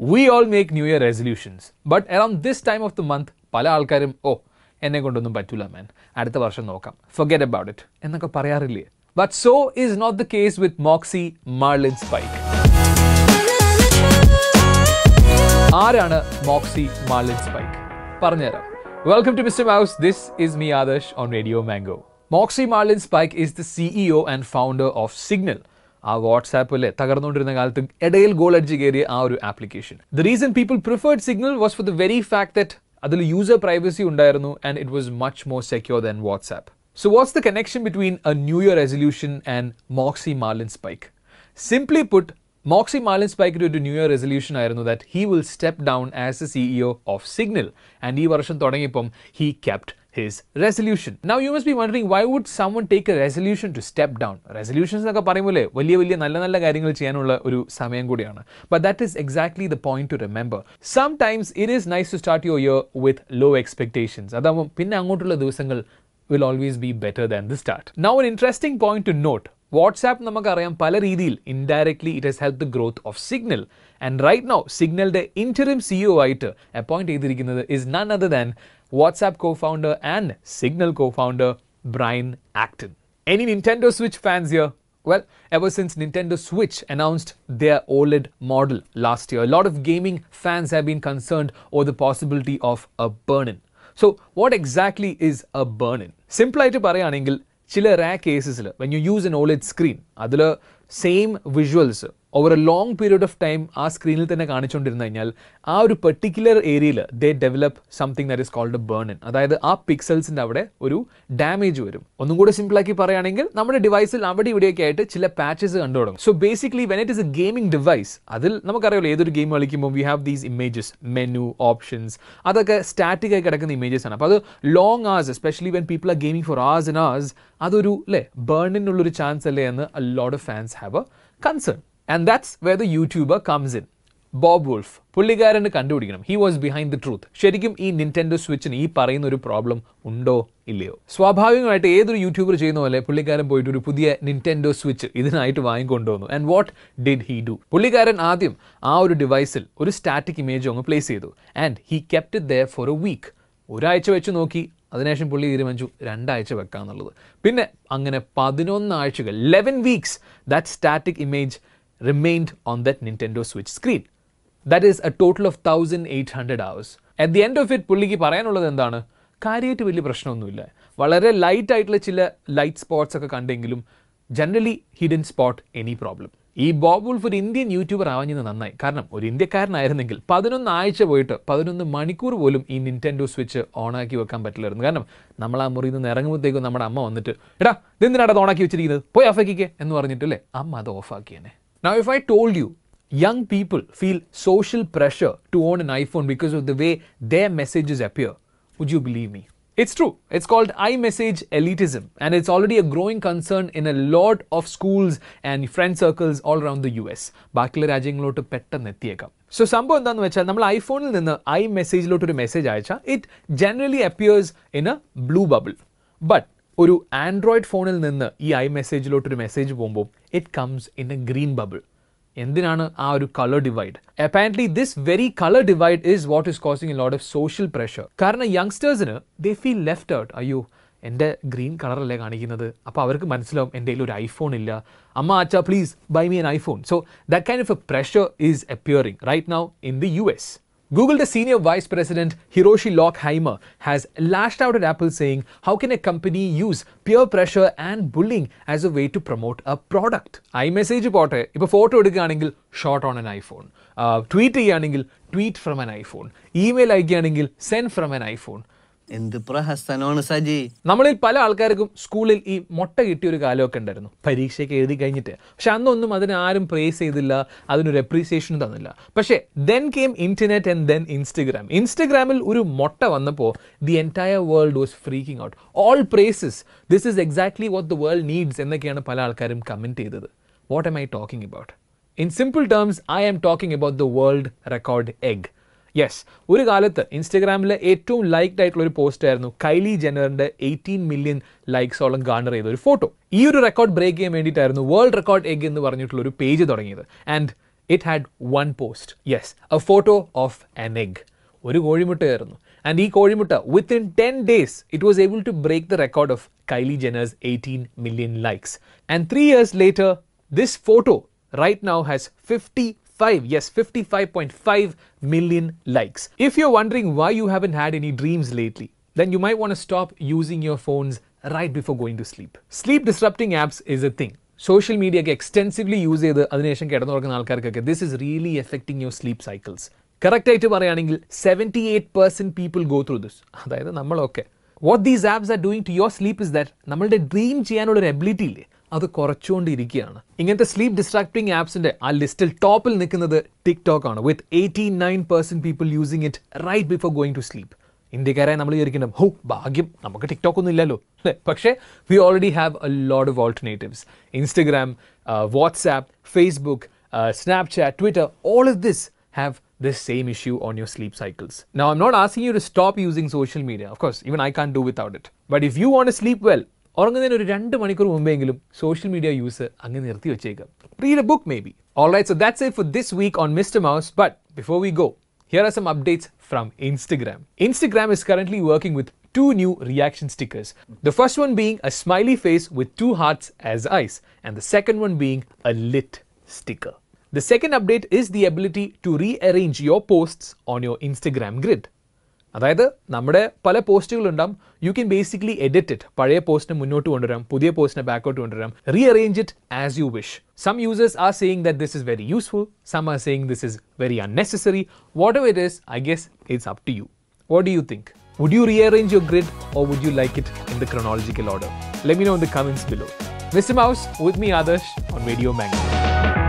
we all make new year resolutions but around this time of the month പല ആൾക്കാരും ഓ എന്നെ കൊണ്ടൊന്നും പറ്റൂല മാൻ അടുത്ത വർഷം നോക്കാം ഫൊഗെറ്റ് അബൌട്ട് ഇറ്റ് എന്നൊക്കെ പറയാറില്ലേ but so is not the case with Moxie Marlinspike ആരാണ് മോക്സി മാർലിൻ സ്പൈക്ക് പറഞ്ഞുതരാം welcome to Mister Mouse this is me Adarsh on Radio Mango Moxie Marlinspike is the CEO and founder of Signal ആ വാട്സാപ്പിലെ തകർന്നുകൊണ്ടിരുന്ന കാലത്ത് ഇടയിൽ goal അടിച്ച് കയറിയ ആ ഒരു application the reason people preferred Signal was for the very fact that അതിൽ user privacy ഉണ്ടായിരുന്നു and it was much more secure than WhatsApp so what's the connection between a new year resolution and Moxie Marlinspike simply put Moxie മാലിൻ സ്പൈക്കിന്റെ ഒരു new year resolution ആയിരുന്നു that he will step down as a CEO of Signal and ഈ വർഷം തുടങ്ങിയപ്പം he kept His resolution now you must be wondering why would someone take a resolution to step down resolutions എന്നൊക്കെ പറയുമ്പോൾ വലിയ വലിയ നല്ല നല്ല കാര്യങ്ങൾ ചെയ്യാനുള്ള ഒരു സമയം കൂടിയാണ് but that is exactly the point to remember sometimes it is nice to start your year with low expectations അതാകുമ്പോൾ പിന്നെ അങ്ങോട്ടുള്ള ദിവസങ്ങൾ will always be better than the start. Now, an interesting point to note WhatsApp നമുക്കറിയാം പല രീതിയിൽ indirectly it has help the growth of Signal and right now സിഗ്നലിന്റെ interim CEO ആയിട്ട് appoint ചെയ്തിരിക്കുന്നത് is none other than WhatsApp co founder and Signal co founder Brian Acton any Nintendo Switch fans your Well, ever since Nintendo Switch announced their OLED model last year, a lot of gaming fans have been concerned over the possibility of a burn-in. So, what exactly is a burn-in? Simple ആയിട്ട് പറയുകയാണെങ്കിൽ ചില rare കേസസിൽ when you use an OLED screen അതിൽ same visuals over a long period of time ആ സ്ക്രീനിൽ തന്നെ കാണിച്ചുകൊണ്ടിരുന്നു കഴിഞ്ഞാൽ ആ ഒരു പെർട്ടിക്കുലർ ഏരിയയിൽ they develop something that is called burn അതായത് ആ പിക്സൽസിന്റെ അവിടെ ഒരു ഡാമേജ് വരും. ഒന്നും കൂടെ സിമ്പിളാക്കി പറയുകയാണെങ്കിൽ നമ്മുടെ ഡിവൈസിൽ അവിടെ ഇവിടെയൊക്കെ ആയിട്ട് ചില പാച്ചസ് കണ്ടു so basically when it is a gaming device അതിൽ നമുക്കറിയാമല്ലോ ഏതൊരു ഗെയിം കളിക്കുമ്പോൾ we have these images menu options അതൊക്കെ സ്റ്റാറ്റിക് ആയി കിടക്കുന്ന ഇമേജസ് ആണ്. അപ്പോൾ അത് long hours especially when people are gaming for hours and hours അതൊരു അല്ലേ ബേണിനുള്ളൊരു ചാൻസ് അല്ലേ എന്ന് lot of fans have a a concern. That's that's the YouTuber comes in. Bob Wolf പുള്ളിക്കാരന് കണ്ടുപിടിക്കണം. He was behind the truth ശരിക്കും ഈ നിന്റൻഡോ സ്വിച്ചിന് ഈ പറയുന്ന ഒരു പ്രോബ്ലം ഉണ്ടോ ഇല്ലയോ? സ്വാഭാവികമായിട്ട് ഏതൊരു യൂട്യൂബർ ചെയ്യുന്ന പോലെ പുള്ളിക്കാരൻ പോയിട്ട് ഒരു പുതിയ നിന്റൻഡോ സ്വിച്ച് ഇതിനായിട്ട് വാങ്ങിക്കൊണ്ടുവന്നു. And what did he do പുള്ളിക്കാരൻ ആദ്യം ആ ഒരു ഡിവൈസിൽ ഒരു സ്റ്റാറ്റിക് ഇമേജ് അങ്ങ് പ്ലേസ് ചെയ്തു. And he kept it there for a week ഒരാഴ്ച വെച്ച് നോക്കി. അതിനുശേഷം പുള്ളി തീരുമാനിച്ചു രണ്ടാഴ്ച വെക്കാന്നുള്ളത്. പിന്നെ അങ്ങനെ പതിനൊന്ന് ആഴ്ചകൾ eleven weeks that static image that Nintendo Switch screen that is a total of thousand eight hundred hours at the end of it പുള്ളിക്ക് പറയാനുള്ളത് എന്താണ്? കാര്യമായിട്ട് വലിയ പ്രശ്നമൊന്നുമില്ല. വളരെ ലൈറ്റ് ആയിട്ടുള്ള ചില ലൈറ്റ് സ്പോട്ട്സ് ഒക്കെ കണ്ടെങ്കിലും generally hidden spot any problem ഈ ബോബ് വുൾഫ് ഒരു ഇന്ത്യൻ യൂട്യൂബർ ആവാഞ്ഞത് നന്നായി. കാരണം ഒരു ഇന്ത്യക്കാരനായിരുന്നെങ്കിൽ പതിനൊന്ന് ആഴ്ച പോയിട്ട് പതിനൊന്ന് മണിക്കൂർ പോലും ഈ നിന്റൻഡോ സ്വിച്ച് ഓണാക്കി വെക്കാൻ പറ്റില്ലായിരുന്നു. കാരണം നമ്മൾ ആ മുറിയിൽ നിന്ന് ഇറങ്ങുമ്പോഴത്തേക്കും നമ്മുടെ അമ്മ വന്നിട്ട് എടാ ഇതെന്തിനാണ് അത് ഓണാക്കി വെച്ചിരിക്കുന്നത്? പോയി ഓഫാക്കിക്കേ എന്ന് പറഞ്ഞിട്ടല്ലേ അമ്മ അത് ഓഫാക്കിയേനെ Now, if I told you young people feel social pressure to own an iPhone because of the way their messages appear, would you believe me? It's true. It's called iMessage elitism, and it's already a growing concern in a lot of schools and friend circles all around the US. ബാക്കിയുള്ള രാജ്യങ്ങളോട്ട് പെട്ടെന്ന് എത്തിയേക്കാം so സംഭവം എന്താണെന്ന് വെച്ചാൽ നമ്മൾ ഐഫോണിൽ നിന്ന് I മെസ്സേജിലോട്ട് ഒരു message അയച്ചാൽ it generally appears in a blue bubble but ഒരു ആൻഡ്രോയിഡ് ഫോണിൽ നിന്ന് ഈ ഐ മെസ്സേജിലോട്ടൊരു മെസ്സേജ് പോകുമ്പോൾ it comes in a green bubble എന്തിനാണ് ആ ഒരു colour divide apparently this very colour divide is what is causing a lot of social pressure കാരണം യങ്സ്റ്റേഴ്സിന് ദേ ഫീൽ ലെഫ്റ്റ് ഔട്ട് അയ്യോ എന്റെ ഗ്രീൻ കളറല്ലേ കാണിക്കുന്നത്? അപ്പോൾ അവർക്ക് മനസ്സിലാവും എന്റെ കയ്യിൽ ഒരു ഐഫോൺ ഇല്ല. അമ്മ അച്ഛ please buy me an iPhone so that kind of a pressure is appearing right now in the U S Google, the senior vice president Hiroshi Lockheimer, has lashed out at Apple saying, How can a company use peer pressure and bullying as a way to promote a product? iMessage പോട്ടെ ഇപ്പോൾ photo എടുക്കുകയാണെങ്കിൽ shot on an iPhone tweet ചെയ്യുകയാണെങ്കിൽ tweet from an iPhone email അയക്കുകയാണെങ്കിൽ send from an iPhone എന്ത് പ്രഹസനമാണ് സജി? നമ്മളിൽ പല ആൾക്കാർക്കും സ്കൂളിൽ ഈ മുട്ട കിട്ടിയ ഒരു കാലമൊക്കെ ഉണ്ടായിരുന്നു. പരീക്ഷയ്ക്ക് എഴുതി കഴിഞ്ഞിട്ട്. പക്ഷെ അന്നൊന്നും അതിന് ആരും പ്രേസ് ചെയ്തില്ല അതിനൊരു അപ്രീസിയേഷൻ തന്നില്ല. പക്ഷേ then came internet and then Instagram ഇൻസ്റ്റഗ്രാമിൽ ഒരു മുട്ട വന്നപ്പോൾ the entire world was freaking out all praises this is exactly what the world needs എന്നൊക്കെയാണ് പല ആൾക്കാരും കമന്റ് ചെയ്തത്. What am I talking about in simple terms I am talking about the world record egg yes ഒരു കാലത്ത് ഇൻസ്റ്റഗ്രാമിലെ ഏറ്റവും liked ആയിട്ടുള്ള ഒരു പോസ്റ്റ് ആയിരുന്നു കൈലി ജനറിന്റെ എയ്റ്റീൻ മില്യൺ ലൈക്സോളം ഗാർണർ ചെയ്ത ഒരു ഫോട്ടോ ഈ ഒരു റെക്കോർഡ് ബ്രേക്ക് ചെയ്യാൻ വേണ്ടിയിട്ടായിരുന്നു വേൾഡ് റെക്കോർഡ് എഗ് എന്ന് പറഞ്ഞിട്ടുള്ള ഒരു പേജ് തുടങ്ങിയത്. And it had one post yes a photo of an egg ഒരു കോഴിമുട്ടയായിരുന്നു ആൻഡ് ഈ കോഴിമുട്ട within ten days it was able to break the record of Kylie Jenner's eighteen million likes and three years later this photo right now has fifty 5 yes 55.5 million likes. If you're wondering why you haven't had any dreams lately then you might want to stop using your phones right before going to sleep. Sleep disrupting apps is a thing. Social media ഒക്കെ extensively use ചെയ്ത് അതിനുശേഷം കിടന്നുറങ്ങുന്ന ആൾക്കാർക്കൊക്കെ this is really affecting your sleep cycles correct ആയിട്ട് പറയുകയാണെങ്കിൽ seventy eight percent people go through this അതായത് നമ്മളൊക്കെ. What these apps are doing to your sleep is that നമ്മളുടെ ഡ്രീം ചെയ്യാനുള്ള ഒരു എബിലിറ്റി ഇല്ലേ? അത് കുറച്ചുകൊണ്ടിരിക്കുകയാണ് ഇങ്ങനത്തെ സ്ലീപ്പ് ഡിസ്ട്രാക്ടിംഗ് ആപ്സിന്റെ ആ ലിസ്റ്റിൽ ടോപ്പിൽ നിൽക്കുന്നത് ടിക്ടോക്ക് ആണ് with eighty nine percent people using it right before going to sleep ഇന്ത്യക്കാരായി നമ്മൾ വിചാരിക്കണം ഹോ ഭാഗ്യം നമുക്ക് ടിക്ടോക്ക് ഒന്നും ഇല്ലല്ലോ അല്ലേ പക്ഷേ we already have a load of alternatives Instagram WhatsApp Facebook Snapchat Twitter all of this have this same issue on your sleep cycles. Now, I'm not asking you to stop using social media. Of course, even I can't do without it. But if you want to sleep well, ഉറങ്ങുന്നതിന് ഒരു രണ്ട് മണിക്കൂർ മുമ്പെങ്കിലും social media use അങ്ങ് നിർത്തി വെച്ചേക്കാം read a book maybe all right so that's it for this week on Mister Mouse but before we go here are some updates from Instagram Instagram is currently working with two new reaction stickers. The first one being a smiley face with two hearts as eyes, and the second one being a lit sticker. The second update is the ability to rearrange your posts on your Instagram grid. അതായത് നമ്മുടെ പല പോസ്റ്റുകളുണ്ടാവും you can basically edit it പഴയ പോസ്റ്റിനെ മുന്നോട്ട് കൊണ്ടുവരാം പുതിയ പോസ്റ്റിനെ ബാക്കോട്ട് കൊണ്ടുവരാം rearrange it as you wish some users are saying that this is very useful some are saying this is very unnecessary whatever it is I guess it's up to you what do you think Would you rearrange your grid or would you like it in the chronological order? Let me know in the comments below. Mr. Mouse with me, Adarsh, on Radio Mango.